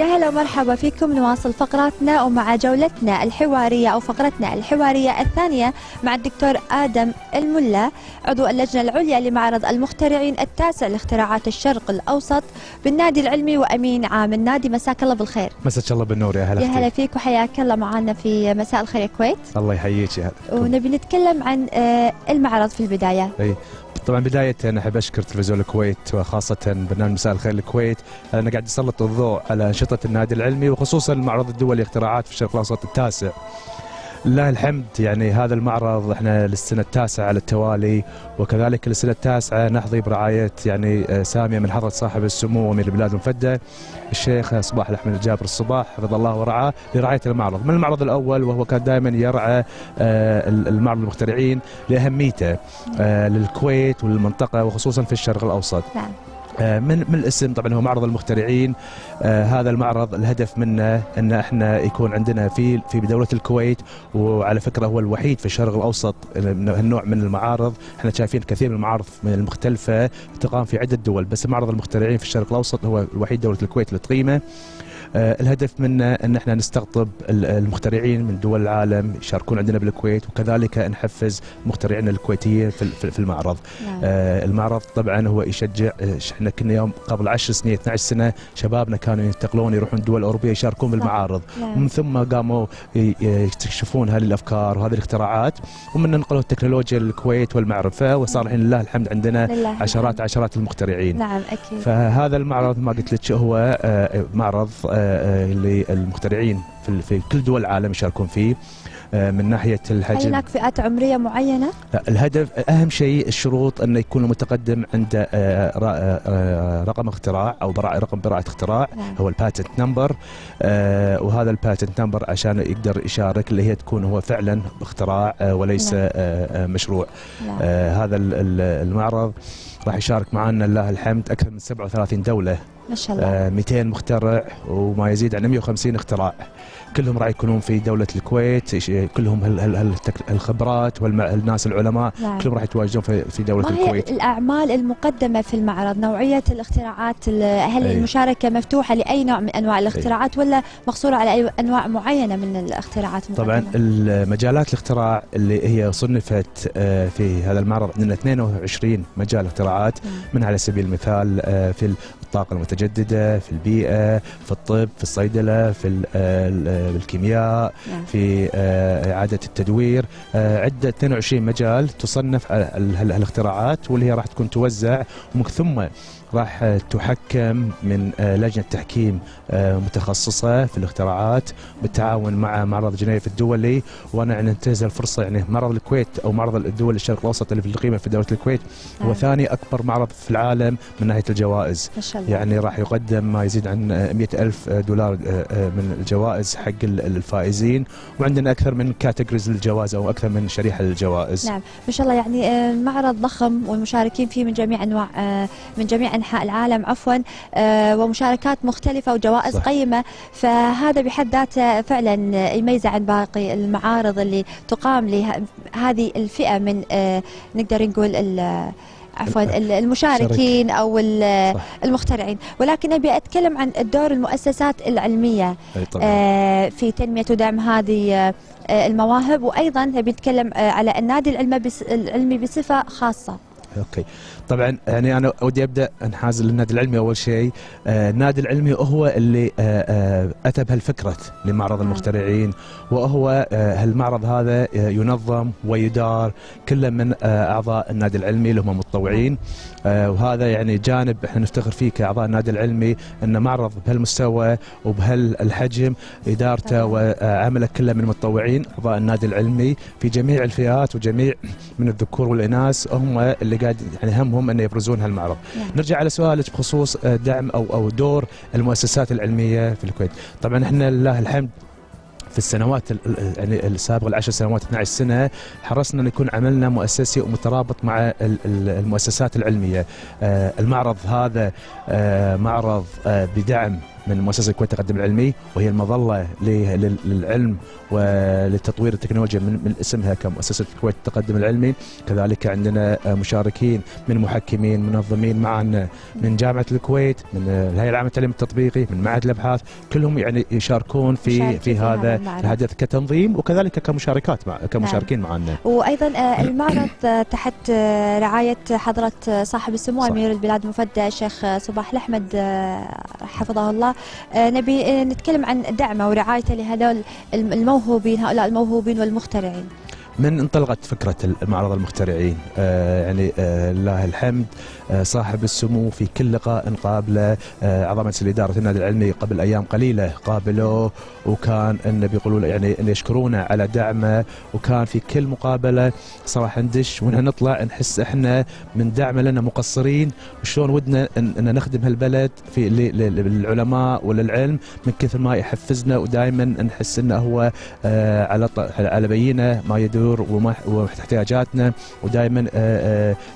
يا هلا ومرحبا فيكم نواصل فقراتنا ومع جولتنا الحوارية أو فقرتنا الحوارية الثانية مع الدكتور آدم الملا عضو اللجنة العليا لمعرض المخترعين التاسع لاختراعات الشرق الأوسط بالنادي العلمي وأمين عام النادي. مساك الله بالخير. مساك الله بالنور يا هلا يا هلا فيك. وحياك الله معنا في مساء الخير يا كويت. الله يحييك يا هلا. ونبي نتكلم عن آه، المعرض في البداية. طبعا بداية أنا أحب أشكر تلفزيون الكويت وخاصة برنامج مساء الخير الكويت أنا قاعد يسلط الضوء على أنشطة النادي العلمي وخصوصا المعرض الدولي اختراعات في الشرق الأوسط التاسع. لله الحمد يعني هذا المعرض إحنا للسنة التاسعة على التوالي وكذلك للسنة التاسعة نحظي برعاية يعني آه، سامية من حضرة صاحب السمو أمير البلاد المفدى الشيخ صباح الأحمد الجابر الصباح حفظ الله ورعاه لرعاية المعرض. من المعرض الأول وهو كان دائما يرعى آه، المعرض المخترعين لأهميته آه، للكويت وللمنطقة وخصوصا في الشرق الأوسط. نعم. من من الاسم؟ طبعا هو معرض المخترعين. آه، هذا المعرض الهدف منه أن إحنا يكون عندنا في في دولة الكويت وعلى فكرة هو الوحيد في الشرق الأوسط هالنوع من المعارض. إحنا شايفين كثير من المعارض من المختلفة تقام في عدة دول بس معرض المخترعين في الشرق الأوسط هو الوحيد دولة الكويت اللي تقيمه. آه، الهدف منه أن إحنا نستقطب ال- المخترعين من دول العالم يشاركون عندنا بالكويت وكذلك نحفز مخترعينا الكويتيين في ال- في المعرض. نعم. آه، المعرض طبعا هو يشجع آه، إحنا كنا يوم قبل 10 سنين 12 سنة شبابنا كانوا ينتقلون يروحون دول أوروبية يشاركون بالمعارض. ومن ثم قاموا يكتشفون هذه الأفكار وهذه الاختراعات. ومن نقلوا التكنولوجيا للكويت والمعرفة وصار الحين لله الحمد عندنا لله عشرات الحمد. عشرات المخترعين. نعم أكيد. فهذا المعرض ما قلت لك هو آه، معرض آه، آه، للمخترعين في كل دول العالم يشاركون فيه. آه، من ناحية هل الحجم هناك فئات عمرية معينة؟ لا، الهدف أهم شيء الشروط انه يكون متقدم عنده آه، آه، آه، رقم اختراع أو رقم براءة اختراع نعم. هو ال patent number. وهذا ال patent number عشان يقدر يشارك اللي هي تكون هو فعلا اختراع آه، وليس نعم. آه، آه، مشروع. نعم. آه، هذا ال- ال- المعرض. راح يشارك معنا لله الحمد أكثر من 37 دولة. ما شاء الله. آه، 200 مخترع وما يزيد عن 150 اختراع. كلهم راح يكونون في دولة الكويت كلهم هال- هال- هالتك- الخبرات والناس العلماء نعم. كلهم راح يتواجدون في في دولة ما هي الكويت. الأعمال المقدمة في المعرض؟ نوعية الاختراعات ال- هل أي. المشاركة مفتوحة لأي نوع من أنواع الاختراعات ولا مقصورة على أي أنواع معينة من الاختراعات طبعا المقدمة؟ المجالات الاختراع اللي هي صنفت آه، في هذا المعرض عندنا 22 مجال اختراعات نعم. من على سبيل المثال آه، في الطاقة المتجددة في البيئة في الطب في الصيدلة في آه، ال- الكيمياء نعم في آه، إعادة التدوير آه، عدة 22 مجال تصنف الاختراعات واللي هي راح تكون توزع ومن ثم راح آه، تحكم من آه، لجنة تحكيم آه، متخصصة في الاختراعات بالتعاون مع معرض جنيف الدولي. وأنا يعني انتهز الفرصة يعني معرض الكويت أو معرض الدول الشرق الأوسط اللي في القيمه في دولة الكويت. هو نعم. ثاني أكبر معرض في العالم من ناحية الجوائز. يعني راح يقدم ما يزيد عن 100 ألف دولار آه، آه، من الجوائز حق ال- الفائزين. وعندنا أكثر من كاتيجوريز للجوائز أو أكثر من شريحة للجوائز. نعم. ما شاء الله. يعني آه، المعرض ضخم والمشاركين فيه من جميع أنواع آه، من جميع أنحاء العالم عفوا آه، ومشاركات مختلفة وجوائز صح. قيمة. فهذا بحد ذاته فعلا يميزه عن باقي المعارض اللي تقام لهذه الفئة من آه، نقدر نقول عفوا ال- المشاركين أو. المخترعين. ولكن أبي أتكلم عن الدور المؤسسات العلمية آه، في تنمية ودعم هذه المواهب. وأيضا نبي نتكلم على النادي العلمي بصفة خاصة. أوكي. طبعا يعني أنا ودي أبدأ أنحاز للنادي العلمي أول شيء آه، النادي العلمي هو اللي آه، آه، أتى بهالفكرة لمعرض. المخترعين وهو آه، هالمعرض هذا آه، ينظم ويدار كله من أعضاء النادي العلمي اللي هم متطوعين وهذا يعني جانب إحنا نفتخر فيه كأعضاء النادي العلمي إن معرض بهالمستوى وبهالحجم إدارته. وعمله كله من متطوعين أعضاء النادي العلمي في جميع الفئات وجميع من الذكور والإناث هم اللي قاعد يعني همهم انه يبرزون هالمعرض. نعم. نرجع على سؤالك بخصوص دعم أو أو دور المؤسسات العلمية في الكويت. طبعا إحنا لله الحمد في السنوات ال- ال- يعني السابقة العشر سنوات 12 سنة حرصنا أن يكون عملنا مؤسسي ومترابط مع ال- ال- المؤسسات العلمية. آه، المعرض هذا آه، معرض آه، بدعم من مؤسسة الكويت التقدم العلمي وهي المظلة للعلم ولتطوير التكنولوجيا من, من اسمها كمؤسسة الكويت التقدم العلمي. كذلك عندنا مشاركين من محكمين منظمين معنا من جامعة الكويت من الهيئة العامة للتعليم التطبيقي من معهد الأبحاث كلهم يعني يشاركون في في هذا. الحدث كتنظيم وكذلك كمشاركات مع كمشاركين معنا وأيضا آه، المعرض آه، تحت آه، رعاية حضرة صاحب السمو. أمير البلاد المفدى الشيخ صباح الأحمد حفظه الله. نبي آه، نتكلم عن دعمة ورعايته لهذول الم- الموهوبين هؤلاء الموهوبين والمخترعين. من انطلقت فكرة المعرض المخترعين. آه يعني آه لله الحمد آه صاحب السمو في كل لقاء قابله. آه مجلس الإدارة النادي العلمي قبل أيام قليلة قابلوه وكان إنه بيقولوا يعني إنه يشكرونه على دعمه. وكان في كل مقابلة صراحة ندش وإنها نطلع نحس إحنا من دعمه لنا مقصرين. وشلون ودنا إن, إن نخدم هالبلد في للعلماء وللعلم من كثر ما يحفزنا. ودائما نحس إنه هو آه، على على بينة ما يدور وما واحتياجاتنا ودائما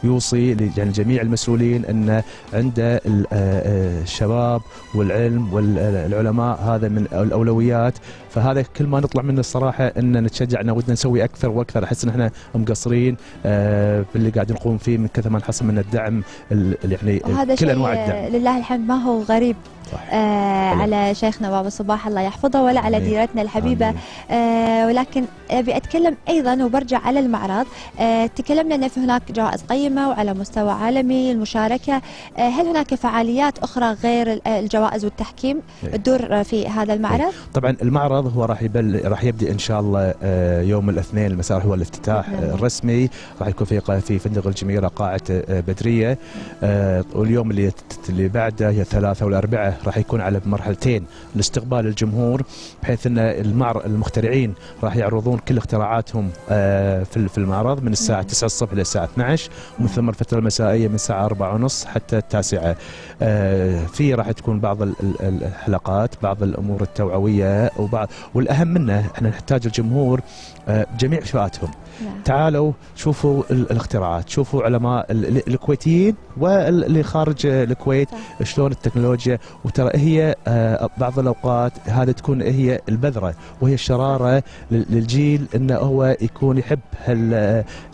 يوصي ل- يعني جميع المسؤولين أن عنده آه، آه، الشباب والعلم والعلماء هذا من الأولويات فهذا كل ما نطلع منه الصراحة أن نتشجع أن ودنا نسوي أكثر وأكثر أحس إن إحنا مقصرين آه، باللي قاعد نقوم فيه من كثر ما نحصل من الدعم ال- ال- يعني كل أنواع آه، الدعم لله الحمد ما هو غريب. آه. على شيخنا بابا صباح الله يحفظه ولا على. ديرتنا الحبيبة. آه ولكن أبي أتكلم أيضا وبرجع على المعرض آه تكلمنا إن في هناك جوائز قيمة وعلى مستوى عالمي المشاركة آه هل هناك فعاليات أخرى غير ال- الجوائز والتحكيم إيه. تدور في هذا المعرض؟ طبعا المعرض هو راح يبل راح يبدأ إن شاء الله آه، يوم الاثنين المساء هو الافتتاح آه، الله. الرسمي راح يكون في في فندق الجميرة قاعة آه، بدرية آه، واليوم اللي اللي بعده هي الثلاثاء والاربعاء راح يكون على مرحلتين لاستقبال الجمهور بحيث إن المعرض المخترعين راح يعرضون كل اختراعاتهم آه، في في المعرض من الساعة نعم. 9 الصبح للساعه 12 ومن ثم الفترة المسائية من الساعة 4 ونص حتى التاسعة آه، في راح تكون بعض ال- ال- الحلقات بعض الأمور التوعوية وبعض والأهم منه إحنا نحتاج الجمهور آه، جميع فئاتهم نعم. تعالوا شوفوا ال- الاختراعات شوفوا علماء ال- ال- الكويتيين واللي خارج الكويت. شلون التكنولوجيا وترى هي آه، بعض الأوقات هذا تكون هي البذرة وهي الشرارة لل- للجيل إنه هو يكون يحب هال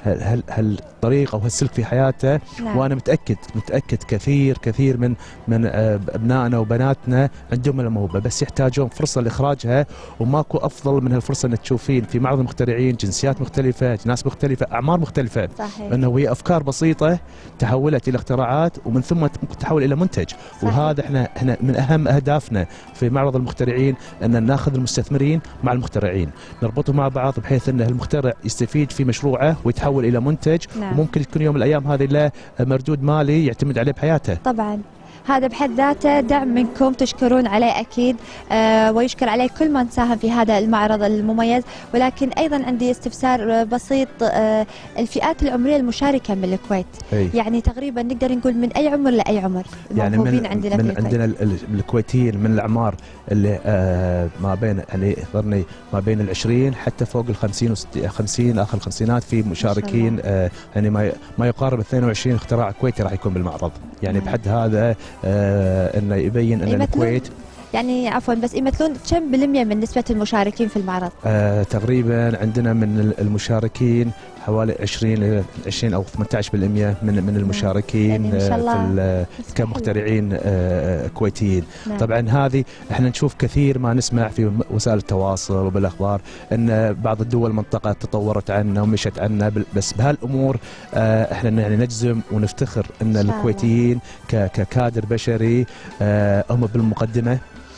هال- هال- هالطريق أو هالسلك في حياته. نعم. وأنا متأكد متأكد كثير كثير من من آه، أبنائنا وبناتنا عندهم الموهبة بس يحتاجون فرصة لإخراجها. وماكو أفضل من هالفرصة إنك تشوفين في معرض المخترعين جنسيات مختلفة ناس مختلفة أعمار مختلفة. صحيح. إنه هي أفكار بسيطة تحولت إلى اختراعات ومن ثم ممكن تحول إلى منتج. صحيح. وهذا إحنا إحنا من أهم أهدافنا في معرض المخترعين أن ناخذ المستثمرين مع المخترعين. نربطهم مع بعض بحيث إن المخترع يستفيد في مشروعه ويتحول إلى منتج. نعم. وممكن يكون يوم من الأيام هذه له مردود مالي يعتمد عليه بحياته. طبعا. هذا بحد ذاته دعم منكم تشكرون عليه أكيد آه ويشكر عليه كل من ساهم في هذا المعرض المميز. ولكن أيضا عندي استفسار بسيط آه الفئات العمرية المشاركة من الكويت. أي. يعني تقريبا نقدر نقول من أي عمر لأي عمر؟ يعني من عندنا من عندنا ال- ال- الكويتيين من الأعمار اللي آه ما بين يعني ظني ما بين ال 20 حتى فوق ال 50 و 50 آخر الخمسينات في مشاركين آه يعني ما ما يقارب 22 اختراع كويتي راح يكون بالمعرض. يعني نعم. بحد هذا إنه يبين ان الكويت يعني عفوا بس يمثلون كم بالمية من نسبة المشاركين في المعرض آه تقريبا عندنا من ال- المشاركين حوالي 20 ل 20 أو 18% من من المشاركين يعني شاء آه، الله. في كمخترعين آه، كويتيين نعم. طبعا هذه إحنا نشوف كثير ما نسمع في وسائل التواصل وبالأخبار إن بعض الدول المنطقة تطورت عنا ومشت عنا بس بهالأمور آه، إحنا يعني نجزم ونفتخر إن. الكويتيين ككادر بشري آه، هم بالمقدمة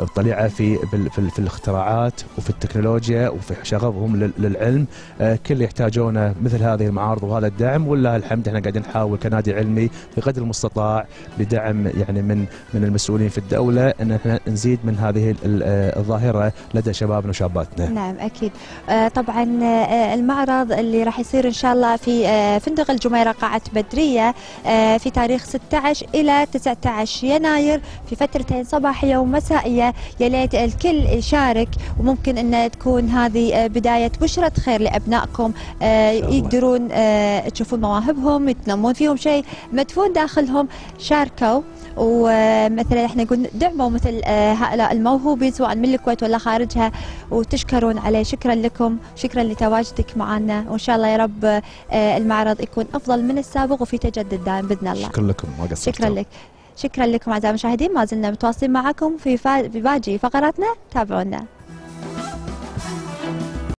الطليعه في في, في الاختراعات وفي التكنولوجيا وفي شغفهم لل- للعلم. آه، كل يحتاجونه مثل هذه المعارض وهذا الدعم ولله الحمد إحنا قاعدين نحاول كنادي علمي بقدر المستطاع بدعم يعني من من المسؤولين في الدولة إن إحنا نزيد من هذه آه، الظاهرة لدى شبابنا وشاباتنا. نعم أكيد. آه طبعا المعرض اللي راح يصير إن شاء الله في فندق الجميرة قاعة بدرية في تاريخ 16 إلى 19 يناير في فترتين صباحية ومسائية. فيا ليت الكل يشارك وممكن إن تكون هذه آه، بداية بشرة خير لأبنائكم آه،. يقدرون آه، تشوفون مواهبهم يتنمون فيهم شيء مدفون داخلهم شاركوا. ومثلا إحنا نقول دعموا مثل هؤلاء الموهوبين سواء من الكويت ولا خارجها وتشكرون عليه. شكرا لكم شكرا لتواجدك معنا. وإن شاء الله يا رب المعرض يكون أفضل من السابق وفي تجدد دائم بإذن الله. شكرا لكم ما قصرتوا. شكرا لك. شكرا لكم أعزائي المشاهدين ما زلنا متواصلين معكم في في باقي فقراتنا تابعونا.